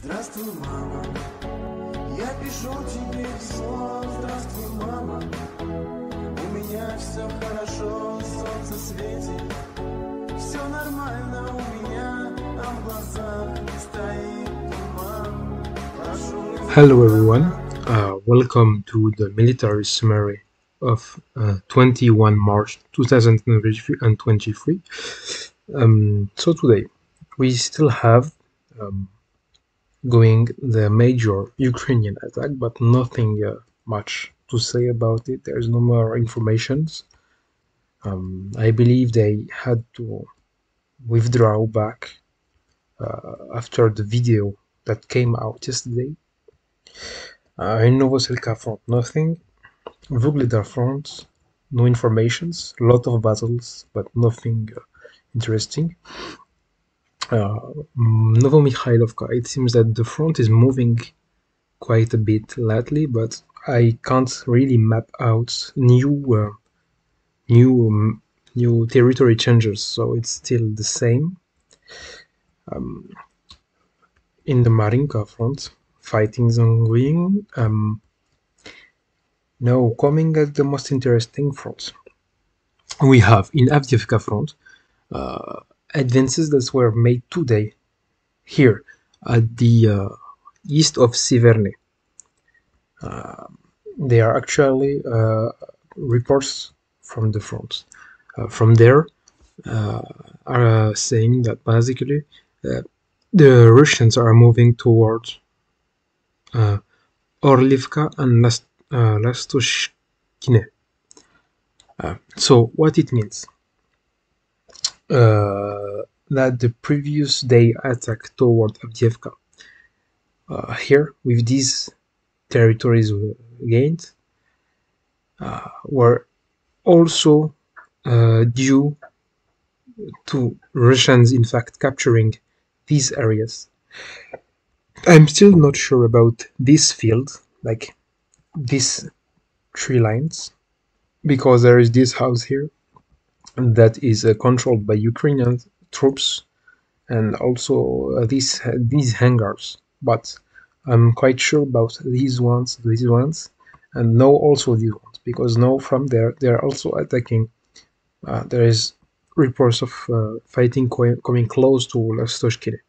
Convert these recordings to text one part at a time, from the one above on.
Здравствуй, мама. Я пишу тебе письмо. Здравствуй, мама. У меня все хорошо, солнце светит. Все нормально у меня, а в глазах стоит туман. Прошу Hello everyone, uh, welcome to the military summary of uh, 21 March 2023. Um, so today we still have um, going the major Ukrainian attack, but nothing uh, much to say about it. There's no more informations. Um, I believe they had to withdraw back uh, after the video that came out yesterday. Uh, in Novoselka front, nothing. Vugleda front, no informations. lot of battles, but nothing uh, interesting. Uh, Novomikhailivka, it seems that the front is moving quite a bit lately, but I can't really map out new uh, new um, new territory changes, so it's still the same. Um, in the Marinka front, fighting's ongoing. Um, now, coming at the most interesting front, we have in Avdiivka front uh, advances that were made today here at the uh, east of Siverny. Uh, they are actually uh, reports from the front. Uh, from there, uh, are saying that basically uh, the Russians are moving towards uh, Orlivka and Last, uh, Lastoshkine. Uh, so what it means uh, that the previous day attack toward Avdiivka uh, here with these territories gained uh, were also uh, due to Russians in fact capturing these areas. I'm still not sure about this field, like these three lines, because there is this house here that is uh, controlled by Ukrainian troops and also uh, these these hangars. But I'm quite sure about these ones, these ones, and no also these ones because now from there they are also attacking. Uh, there is reports of uh, fighting co- coming close to Lastoshkine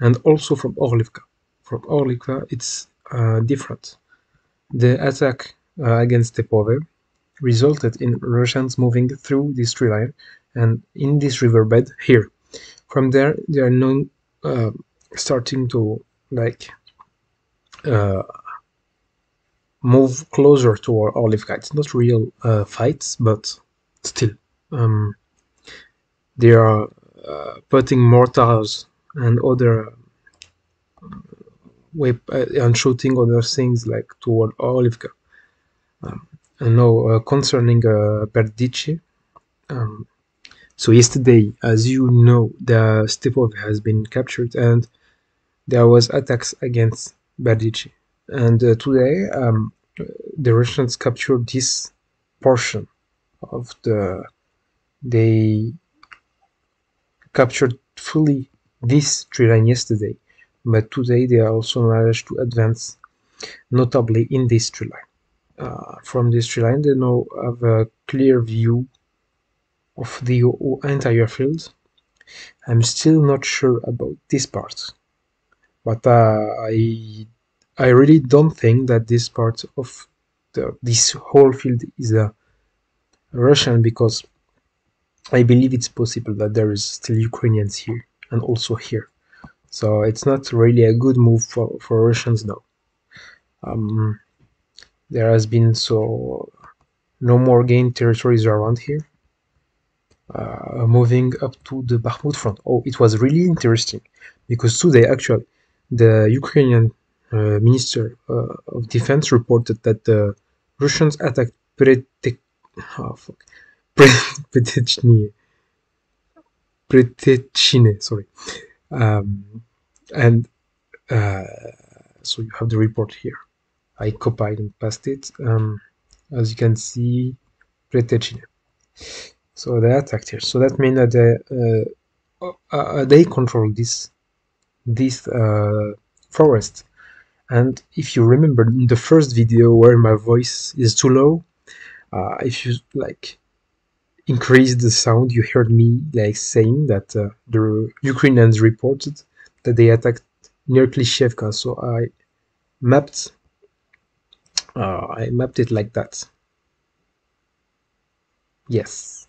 and also from Orlivka. From Orlivka, it's uh, different. The attack uh, against Tepove resulted in Russians moving through this tree line and in this riverbed here. From there, they are now uh, starting to like uh, move closer to Orlivka. It's not real uh, fights, but still, um, they are uh, putting mortars and other way and shooting other things like toward Olivka. Um, and now uh, concerning uh, um, so yesterday, as you know, the Stepov has been captured and there was attacks against Berdychi. And uh, today, um, the Russians captured this portion of the. They captured fully this tree line yesterday, but today they also managed to advance notably in this tree line. Uh, from this tree line, they now have a clear view of the entire field. I'm still not sure about this part, but uh, I I really don't think that this part of the this whole field is a Russian because I believe it's possible that there is still Ukrainians here and also here. So it's not really a good move for, for Russians now. Um, there has been so no more gained territories around here. Uh, moving up to the Bakhmut front. Oh, it was really interesting because today, actually, the Ukrainian uh, Minister uh, of Defense reported that the Russians attacked Pretek, oh, fuck, Predtechyne, sorry, um, and uh, so you have the report here. I copied and pasted it. Um, as you can see, Predtechyne. So they attacked here. So that means that they, uh, uh, they control this this uh, forest. And if you remember in the first video where my voice is too low, uh, if you like increase the sound, you heard me like saying that uh, the Ukrainians reported that they attacked near Klishchevka. So I mapped, uh, I mapped it like that. Yes,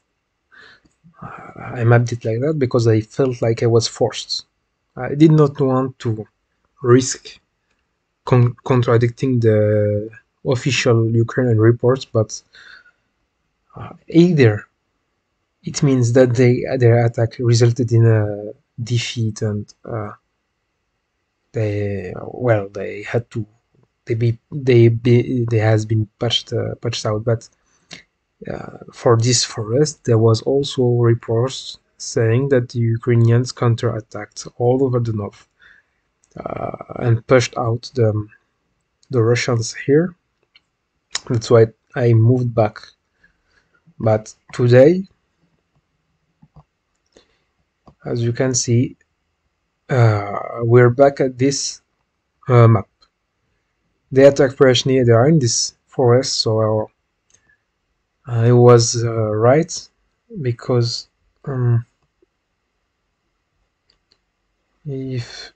I mapped it like that because I felt like I was forced. I did not want to risk con contradicting the official Ukrainian reports, but uh, either it means that they their attack resulted in a defeat and uh, they well they had to they be they be they has been patched uh, patched out but uh, for this forest there was also reports saying that the Ukrainians counterattacked all over the north uh, and pushed out the the Russians here. That's why I moved back. But today as you can see uh, we're back at this uh, map. They attacked Preshny they are in this forest so I was uh, right because um, if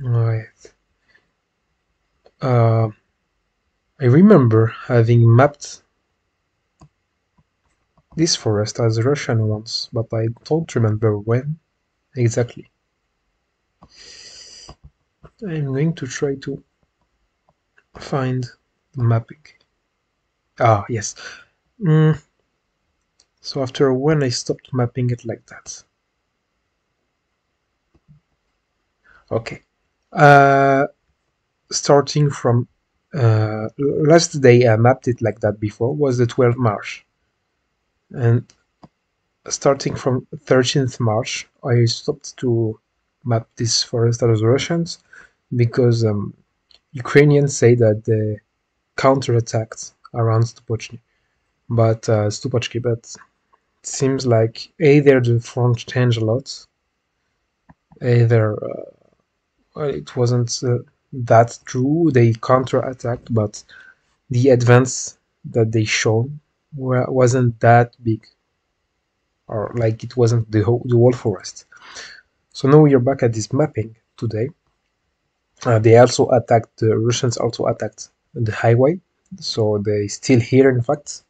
right uh, I remember having mapped this forest as Russian once, but I don't remember when exactly. I'm going to try to find the mapping. Ah, yes. Mm. So after when I stopped mapping it like that. Okay. Uh, starting from uh, last day I mapped it like that before was the 12th March and starting from 13th March I stopped to map this forest as Russians because um, Ukrainians say that they counterattacked around Stupochny but uh, Stupochki but it seems like either the front changed a lot either uh, it wasn't uh, that true they counterattacked but the advance that they shown wasn't that big. Or like it wasn't the whole, the whole forest. So now we're back at this mapping today. Uh, they also attacked the Russians also attacked the highway. So they still here in fact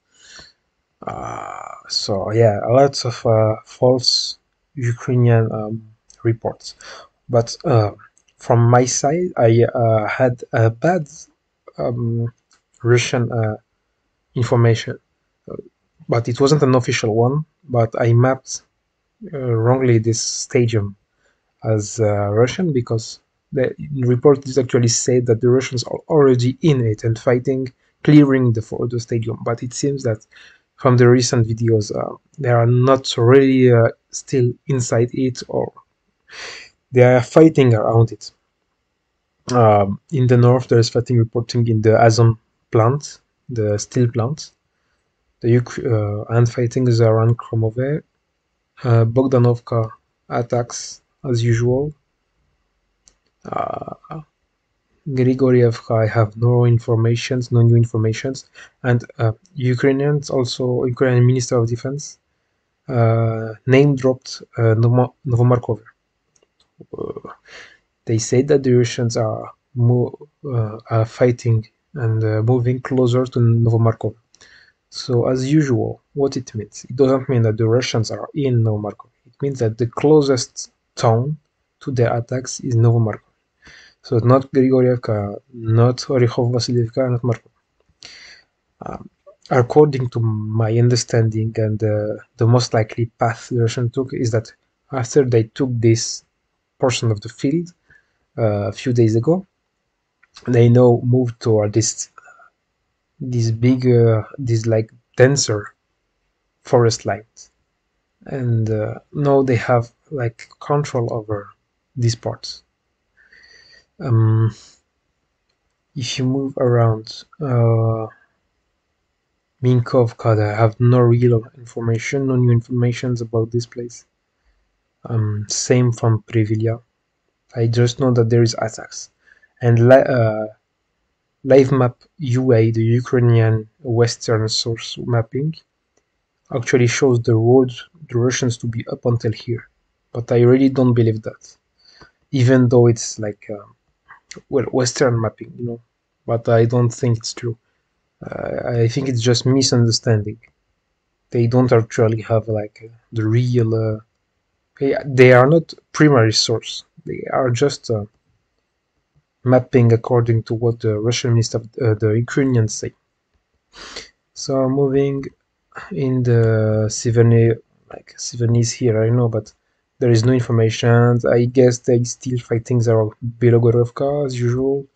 uh, so yeah lots of uh, false Ukrainian um, reports. But uh, from my side I uh, had a bad um, Russian uh, information. But it wasn't an official one but I mapped wrongly this stadium as Russian because the report actually said that the Russians are already in it and fighting clearing the, for the stadium. But it seems that from the recent videos uh, they are not really uh, still inside it or they are fighting around it um, in the north there is fighting reporting in the Azom plant the steel plant the uh, and fighting is around Kromove. Uh, Bogdanovka attacks as usual. Uh, Grigorievka, I have no informations, no new informations, and uh, Ukrainians also Ukrainian Minister of Defense uh, name dropped uh, Novomarkov. Uh, they say that the Russians are, uh, are fighting and uh, moving closer to Novomarkov. So as usual, what it means, it doesn't mean that the Russians are in Novomarkov. It means that the closest town to their attacks is Novomarkov. So not Grigorievka, not Orekhov Vasilievka, not Markov. Um, according to my understanding and uh, the most likely path the Russians took is that after they took this portion of the field uh, a few days ago, they now moved toward this big uh, these like denser forest lines and uh, now they have like control over these parts um, if you move around uh, I have no real information, no new informations about this place. Um, same from Privilia. I just know that there is attacks. And uh, live map UA, the Ukrainian Western source mapping, actually shows the road the Russians to be up until here. But I really don't believe that, even though it's like uh, well Western mapping, you know. But I don't think it's true. Uh, I think it's just misunderstanding. They don't actually have like the real. Uh, they, they are not primary source. They are just uh, mapping according to what the Russian minister, uh, the Ukrainians say. So moving in the Severny, like Severny's here, I know, but there is no information. I guess they still fighting around Belogorovka as usual.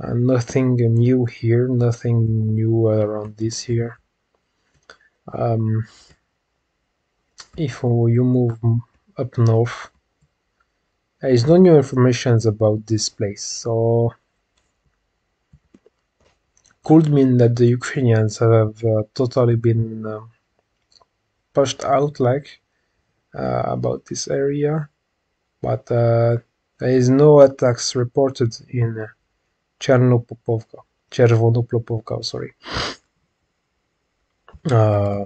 Uh, nothing new here, nothing new around this here. Um, if you move up north, there is no new information about this place, so could mean that the Ukrainians have uh, totally been uh, pushed out like about this area, but uh, there is no attacks reported in Chernopopovka, Chervonopopovka, sorry. Uh,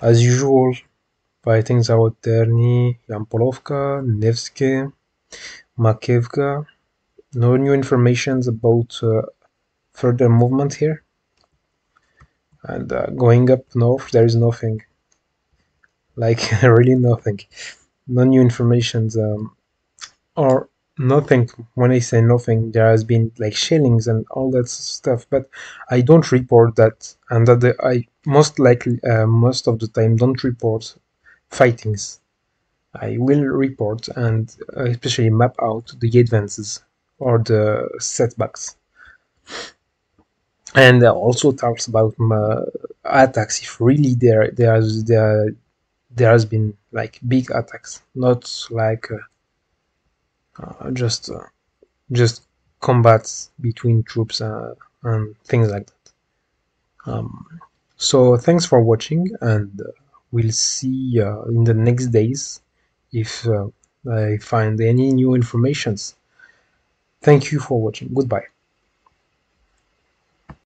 as usual, fightings out Terni, Yampolovka, Nevsky, Makevka. No new informations about uh, further movement here. And uh, going up north, there is nothing. Like, really nothing. No new informations. Um, or nothing when i say nothing there has been like shellings and all that stuff but i don't report that and that the, i most likely uh, most of the time don't report fightings i will report and uh, especially map out the advances or the setbacks and also talks about uh, attacks if really there there's there there has been like big attacks not like uh, uh, just uh, just combats between troops uh, and things like that. Um, so thanks for watching and we'll see in the next days if I find any new informations. Thank you for watching. Goodbye.